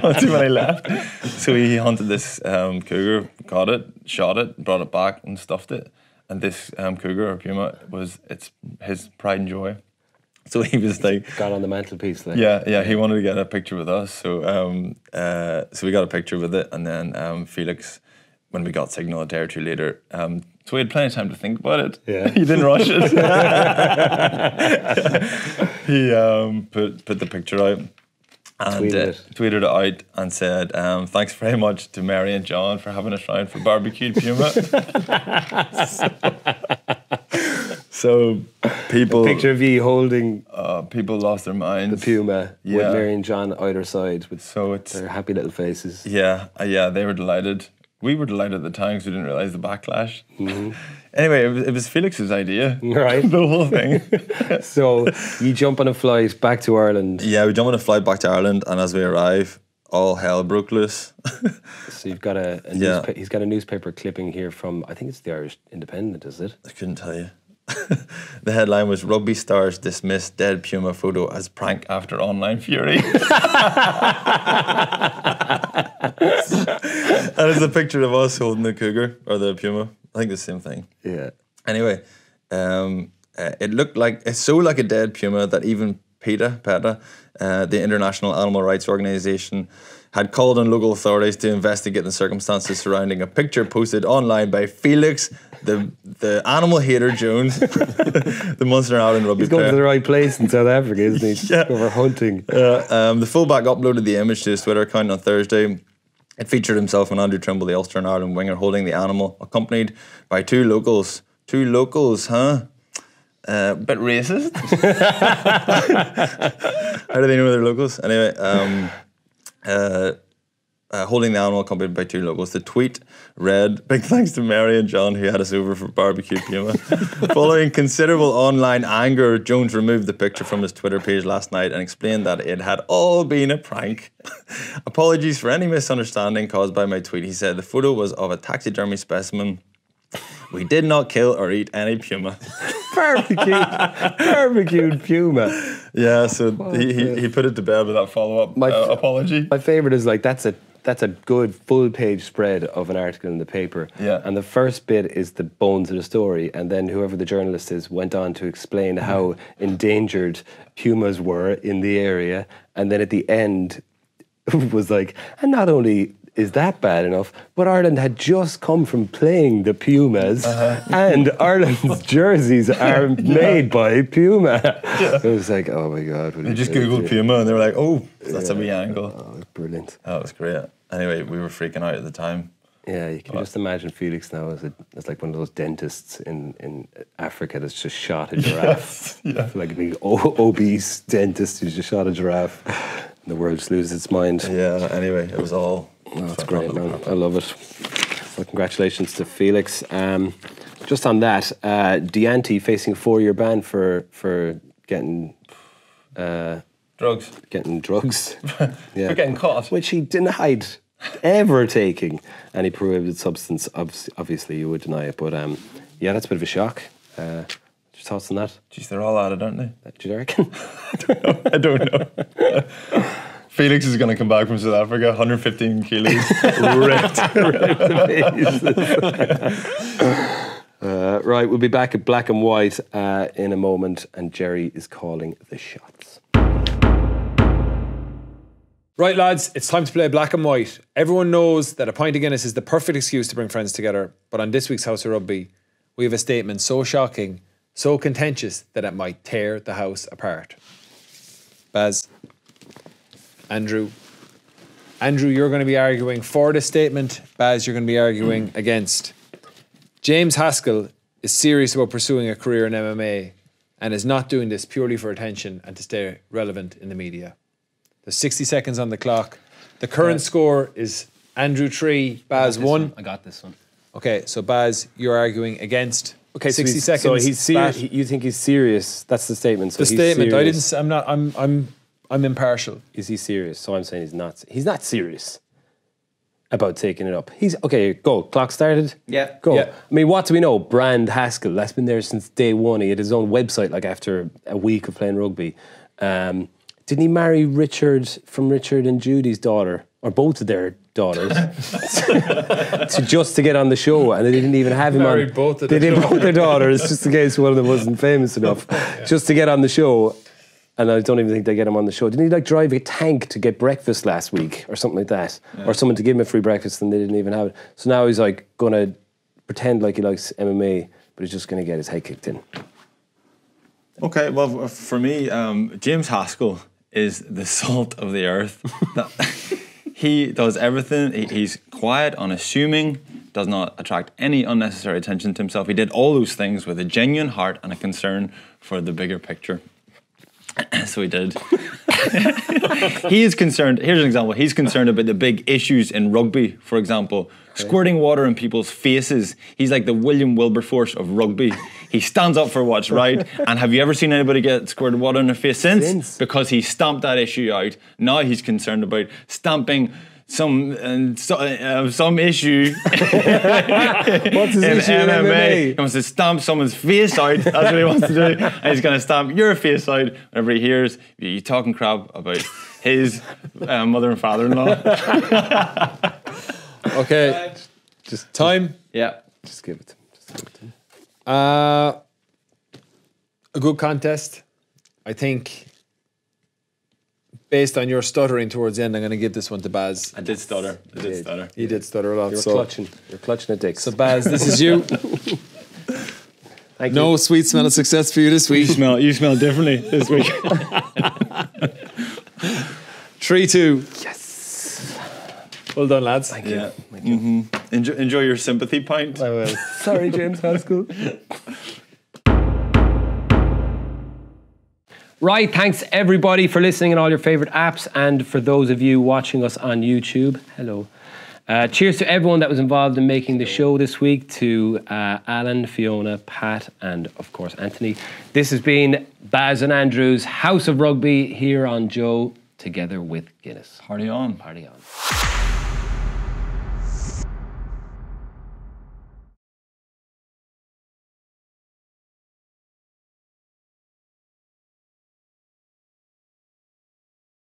Not too many left. So he hunted this um, cougar, got it, shot it, brought it back, and stuffed it. And this um, cougar or puma was it's his pride and joy. So he was like, Got on the mantelpiece. Like. yeah, yeah. He wanted to get a picture with us, so um, uh, so we got a picture with it, and then um, Felix, when we got signal a day or two later, um, so we had plenty of time to think about it. Yeah. he didn't rush it. he um, put put the picture out. And Tweeted uh, it. tweeted it out and said, um, "Thanks very much to Mary and John for having us round for barbecued puma." so, people Picture of you holding uh, people lost their minds. the puma with Mary and John either side with So it's their happy little faces. Yeah, uh, yeah, they were delighted. We were delighted at the time because we didn't realize the backlash. Mm-hmm. Anyway, it was, it was Felix's idea. Right. the whole thing. So you jump on a flight back to Ireland. yeah, we jump on a flight back to Ireland, and as we arrive, all hell broke loose. So you've got a, a Yeah. newspa- he's got a newspaper clipping here from I think it's the Irish Independent, is it? I couldn't tell you. the headline was Rugby Stars dismiss dead Puma photo as prank after online fury. and it's a picture of us holding the cougar or the Puma. I think the same thing. Yeah. Anyway, um, uh, it looked like it's so like a dead puma that even PETA, PETA, uh, the International Animal Rights Organization, had called on local authorities to investigate the circumstances surrounding a picture posted online by Felix, the the animal hater Jones, the Munster Ireland rugby He's going player. to the right place in South Africa, isn't he? Yeah. Over hunting. Uh, um, the fullback uploaded the image to his Twitter account on Thursday. It featured himself and Andrew Trimble, the Ulster and Ireland winger, holding the animal, accompanied by two locals. Two locals, huh? Uh, bit racist. How do they know they're locals? Anyway, um, uh, uh, holding the animal accompanied by two locals. The tweet read, Big thanks to Mary and John who had us over for barbecue puma. Following considerable online anger, Jones removed the picture from his Twitter page last night and explained that it had all been a prank. Apologies for any misunderstanding caused by my tweet. He said the photo was of a taxidermy specimen. We did not kill or eat any puma. Barbecued, barbecued puma. Yeah, so he, he, he put it to bed with that follow up My- uh, apology. My favorite is like that's a that's a good full page spread of an article in the paper. Yeah. And the first bit is the bones of the story, and then whoever the journalist is went on to explain how endangered pumas were in the area, and then at the end was like, and not only is that bad enough, but Ireland had just come from playing the Pumas, uh-huh. and Ireland's jerseys are made by Puma. It was like, oh my god! They just Googled Puma and they were like, oh, that's a wee angle. Oh, was brilliant. Oh, that was great. Anyway, we were freaking out at the time. Yeah, you can just imagine Felix now as, a, as like one of those dentists in, in Africa that's just shot a giraffe. Yes, Like a big obese dentist who's just shot a giraffe. And the world just loses its mind. Yeah. Anyway, it was all. Oh, that's great, man. I love it. Well, congratulations to Felix. Um, just on that, uh, Dyantyi facing a four-year ban for for getting uh, Drugs. getting drugs. yeah, For getting caught. which he denied ever taking any prohibited substance. Obviously, obviously, you would deny it, but um, yeah, that's a bit of a shock. Uh, your thoughts on that? Jeez, they're all at it, aren't they? Do you reckon? I don't know. Felix is going to come back from South Africa, 115 kilos, ripped. Uh, right, we'll be back at black and white uh, in a moment, and Jerry is calling the shots. Right, lads, it's time to play black and white. Everyone knows that a pint of Guinness is the perfect excuse to bring friends together, but on this week's House of Rugby, we have a statement so shocking, so contentious that it might tear the house apart. Baz, Andrew, Andrew, you're going to be arguing for this statement. Baz, you're going to be arguing mm. against. James Haskell is serious about pursuing a career in MMA and is not doing this purely for attention and to stay relevant in the media. There's 60 seconds on the clock. The current score is Andrew 3, Baz 1. I got this one. Okay, so Baz, you're arguing against. Okay, 60 he's- seconds. So he's serious. Bat. You think he's serious? That's the statement. So the he's statement. I didn't. I'm not. I'm. I'm. I'm impartial. Is he serious? So I'm saying he's not. He's not serious about taking it up. He's okay. Go. Clock started. Yeah. Go. Yeah. I mean, what do we know? Brand Haskell. That's been there since day one. He had his own website. Like after a week of playing rugby. Um, didn't he marry Richard from Richard and Judy's daughter, or both of their daughters, to just to get on the show? And they didn't even have him Married on. both of they their did both their daughters just in case one of them wasn't famous enough, just to get on the show. And I don't even think they get him on the show. Didn't he like drive a tank to get breakfast last week or something like that? Or someone to give him a free breakfast and they didn't even have it. So now he's like gonna pretend like he likes MMA, but he's just gonna get his head kicked in. Okay, well, for me, um, James Haskell is the salt of the earth. He does everything. He's quiet, unassuming, does not attract any unnecessary attention to himself. He did all those things with a genuine heart and a concern for the bigger picture. so he did. he is concerned. Here's an example. He's concerned about the big issues in rugby, for example, squirting water in people's faces. He's like the William Wilberforce of rugby. He stands up for what's right. And have you ever seen anybody get squirted water in their face since? Since. Because he stamped that issue out. Now he's concerned about stamping some uh, so, uh, some issue What's his in issue in MMA. MMA? He wants to stamp someone's face out. That's what he wants to do. And he's going to stamp your face out whenever he hears you talking crap about his uh, mother and father-in-law. Okay. Just time. Yeah. Just give it. Just give it to him. Uh, a good contest. I think. Based on your stuttering towards the end, I'm going to give this one to Baz. I did stutter. I did stutter. He did stutter a lot. You're so, clutching. You're clutching a dick. so Baz, this is you. Thank no you. sweet smell of success for you this week. You smell. You smell differently this week. Three two. Yes. Well done, lads. Thank yeah. hmm Enjoy, enjoy your sympathy pint. I will. Sorry, James Haskell. Right, thanks everybody for listening in all your favorite apps and for those of you watching us on YouTube. Hello. Uh, cheers to everyone that was involved in making the show this week to uh, Alan, Fiona, Pat, and of course Anthony. This has been Baz and Andrew's House of Rugby here on Joe together with Guinness. Party on. Party on.